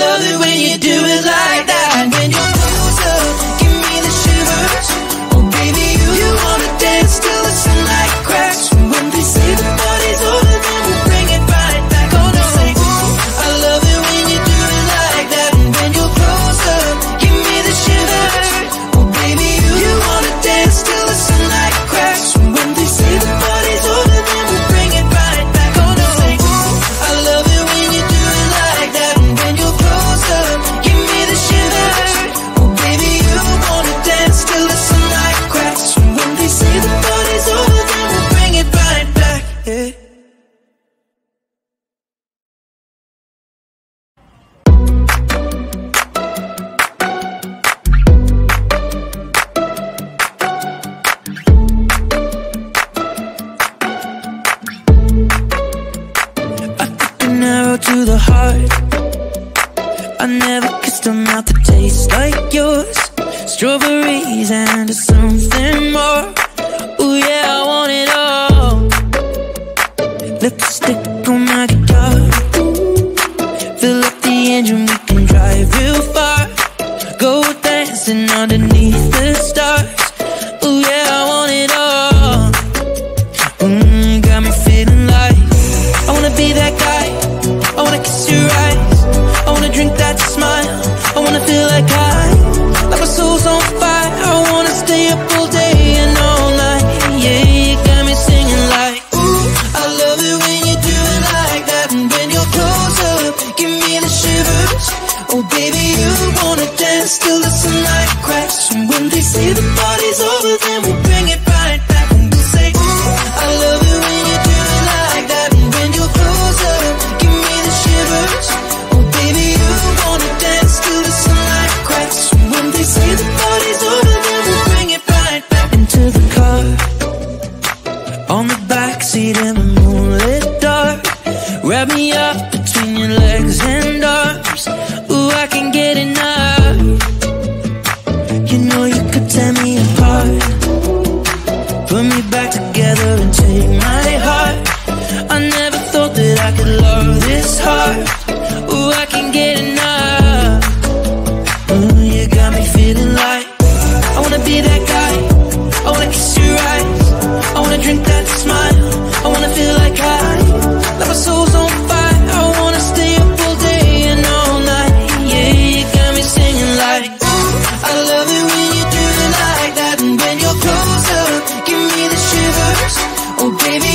love it when you do it like that. When you heart. I never kissed a mouth that tastes like yours. Strawberries and something more. Ooh yeah, I want it all. Lipstick say the party's over, then we'll bring it right back and we'll say, Ooh, I love it when you do it like that. And when you're give me the shivers. Oh, baby, you wanna dance the sunlight cracks. When they say the party's over, then we'll bring it right back into the car. On the in the moonlit dark, wrap me up. Put me back together and take my heart. I never thought that I could love this hard Ooh, I can get enough baby.